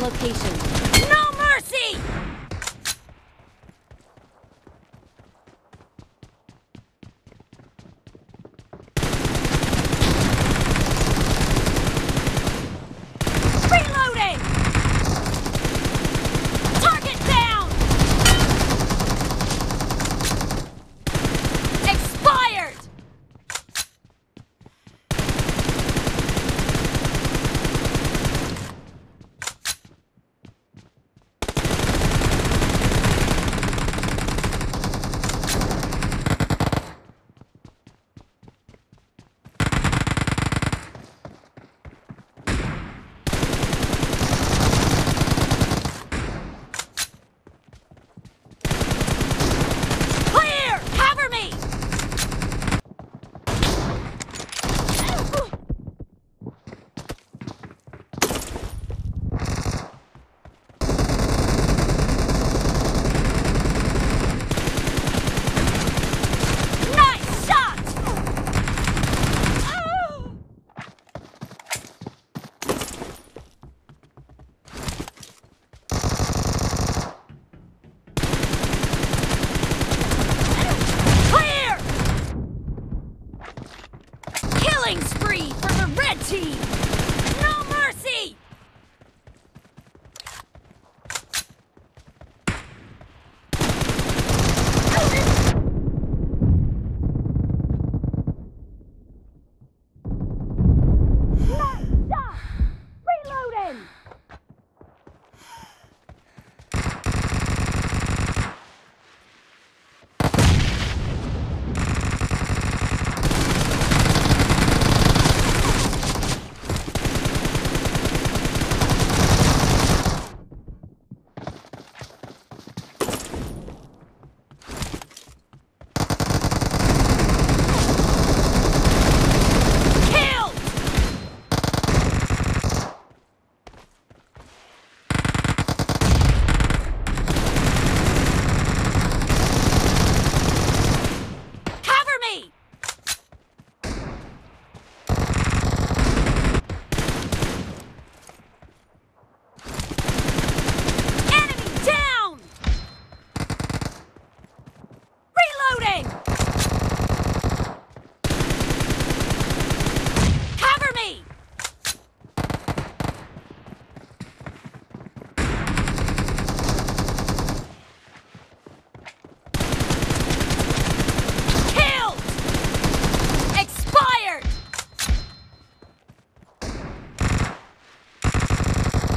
location. No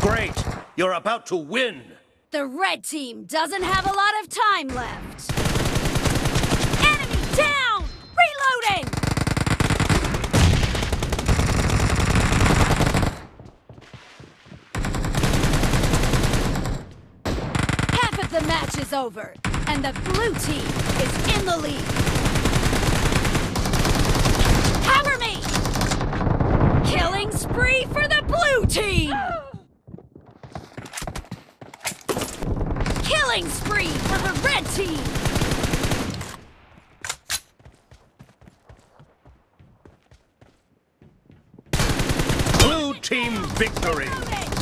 Great! You're about to win! The red team doesn't have a lot of time left. Enemy down! Reloading! Half of the match is over, and the blue team is in the lead. Cover me! Killing spree for the blue team! Killing spree for the red team! Blue team victory!